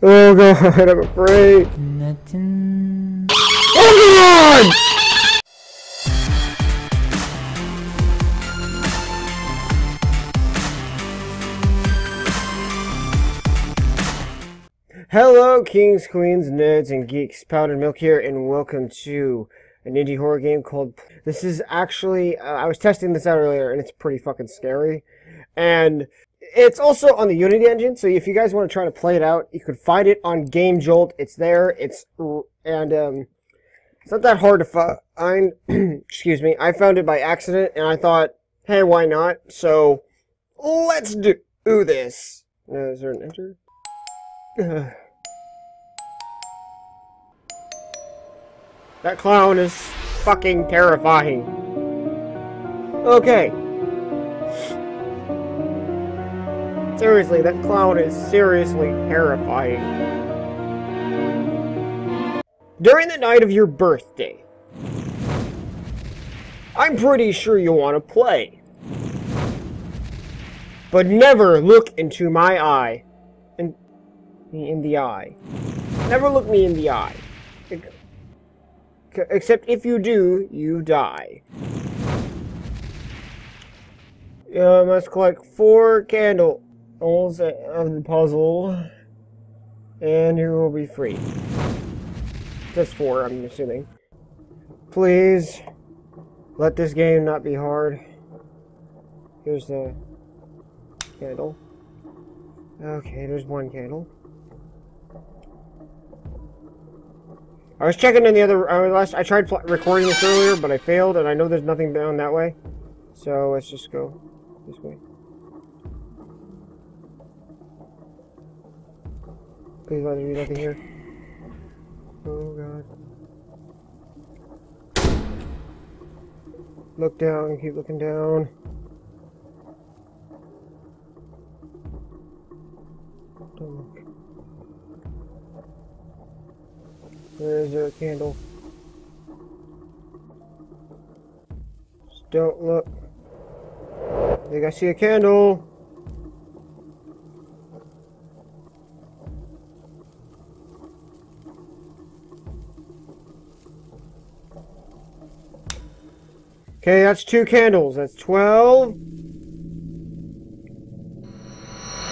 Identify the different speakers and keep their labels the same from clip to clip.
Speaker 1: Oh god, I'm afraid.
Speaker 2: Nothing.
Speaker 1: Oh god! Hello, kings, queens, nerds, and geeks. Powdered Milk here, and welcome to an indie horror game called. This is actually. Uh, I was testing this out earlier, and it's pretty fucking scary. And it's also on the Unity engine, so if you guys want to try to play it out, you could find it on Game Jolt. It's there. It's and um, it's not that hard to find. excuse me. I found it by accident, and I thought, hey, why not? So let's do this. Uh, is there an enter? that clown is fucking terrifying. Okay. Seriously, that clown is seriously terrifying. During the night of your birthday, I'm pretty sure you'll want to play. But never look into my eye me in the eye. Never look me in the eye. Except if you do, you die. You must collect four candles of the puzzle, and you will be free. Just four, I'm assuming. Please, let this game not be hard. Here's the candle. Okay, there's one candle. I was checking in the other. I, last, I tried recording this earlier, but I failed, and I know there's nothing down that way. So let's just go this way. Please let there be nothing here. Oh god. Look down, keep looking down. Don't look. Where is there a candle? Just don't look. I think I see a candle. Okay, that's two candles. That's 12.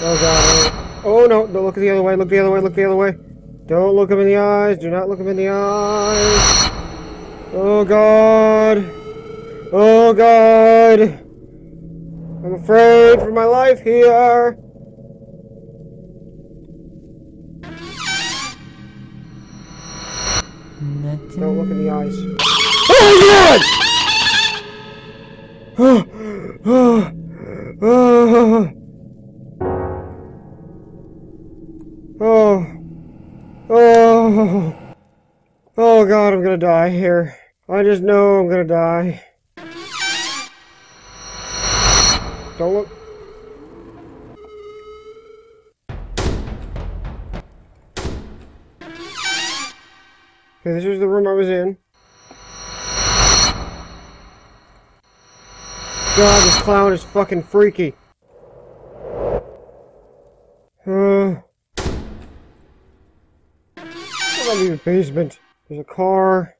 Speaker 1: Oh god. Oh no, don't look the other way, look the other way, look the other way. Don't look him in the eyes. Do not look him in the eyes. Oh, God. Oh, God. I'm afraid for my life here.
Speaker 2: Nothing.
Speaker 1: Don't look in the eyes. Oh, God! Oh, oh, oh, oh. God, I'm gonna die here. I just know I'm gonna die. Don't look. Okay, this is the room I was in. God, this clown is fucking freaky. Uh, not even basement. There's a car.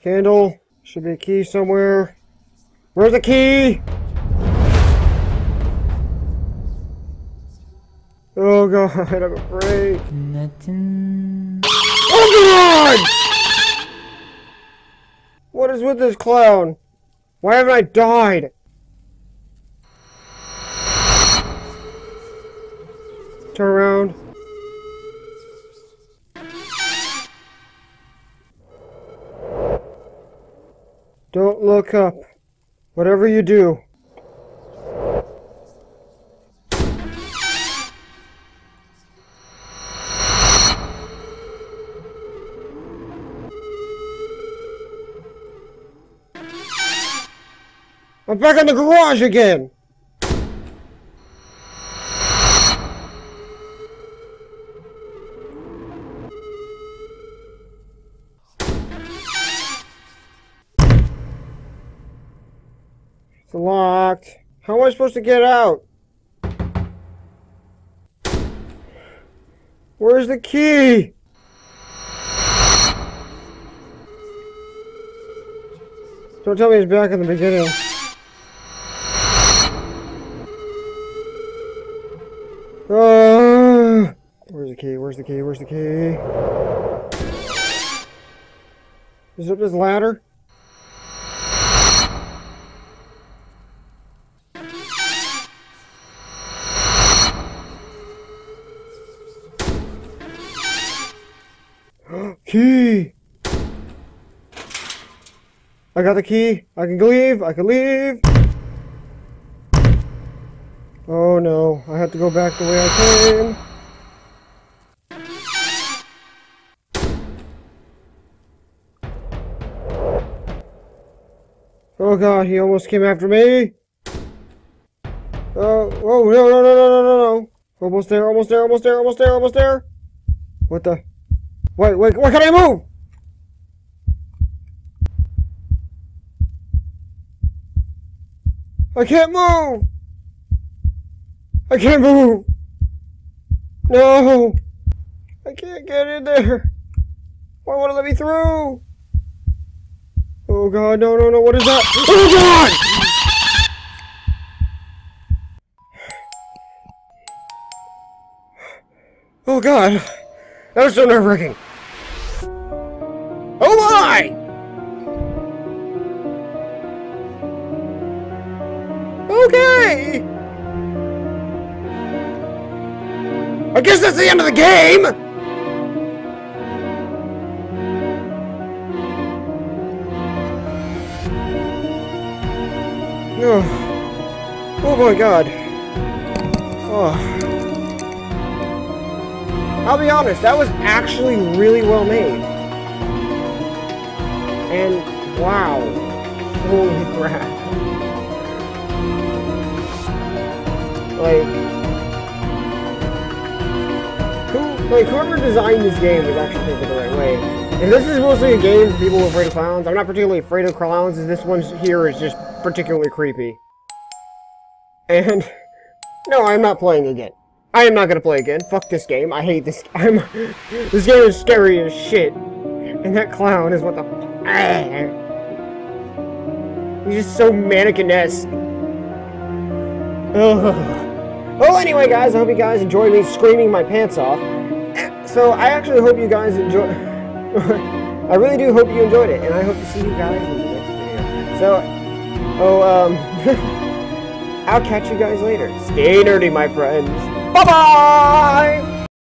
Speaker 1: Candle. Should be a key somewhere. Where's the key? Oh god, I'm afraid.
Speaker 2: Nothing.
Speaker 1: Oh god! Is with this clown? Why haven't I died? Turn around. Don't look up. Whatever you do. I'm back in the garage again! It's locked. How am I supposed to get out? Where's the key? Don't tell me it's back in the beginning. The key? Where's the key? Where's the key? Is it this ladder? key! I got the key. I can leave. I can leave. Oh no, I have to go back the way I came. Oh god, he almost came after me. Oh, oh, no, no, no, no, no, no, no. Almost there, almost there, almost there, almost there, almost there. What the? Wait, wait, why can't I move? I can't move! I can't move! No! I can't get in there! Why won't it let me through? Oh god, no, no, no, what is that? Oh god! Oh god! That was so nerve-wracking! Oh my! Okay! I guess that's the end of the game! Oh, oh my god. Oh. I'll be honest, that was actually really well made. And wow. Holy crap. Like who like whoever designed this game was actually thinking the right way. If this is mostly a game for people who are afraid of clowns, I'm not particularly afraid of clowns, and this one here is just particularly creepy. And no, I'm not playing again. I am not gonna play again. Fuck this game. I hate this. I'm. this game is scary as shit. And that clown is what the. Ah. He's just so mannequin-esque. Ugh. Well, anyway, guys, I hope you guys enjoyed me screaming my pants off. So I actually hope you guys enjoy. I really do hope you enjoyed it, and I hope to see you guys in the next video. So, oh, um, I'll catch you guys later. Stay nerdy, my friends. Bye bye.